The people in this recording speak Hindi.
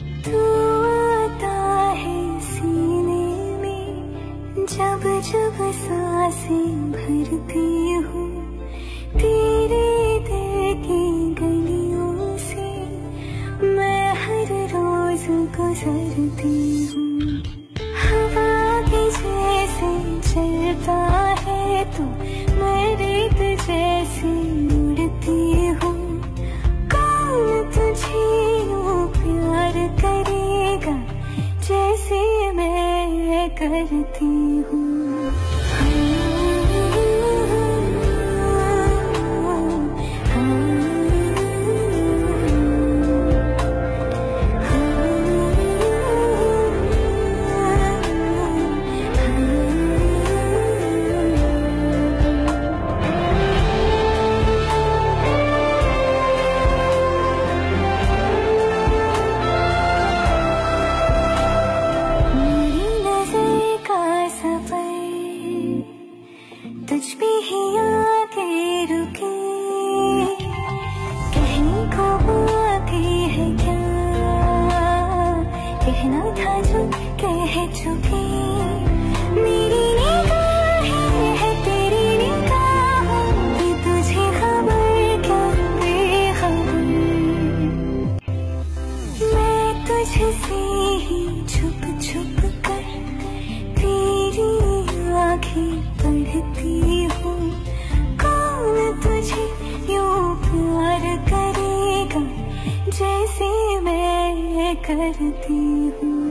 तू सीने में, जब जब साँसें भरती हूँ। तेरे दिल गलियों से मैं हर रोज गुजरती हूँ। जैसे मैं करती हूँ। तुझ पे ही आके रुके। कहने को बाकी है क्या? कहना था जो कह चुके। मेरी निगाहें है तेरी तुझे खबर क्या मैं तुझसे जैसे मैं करती हूँ।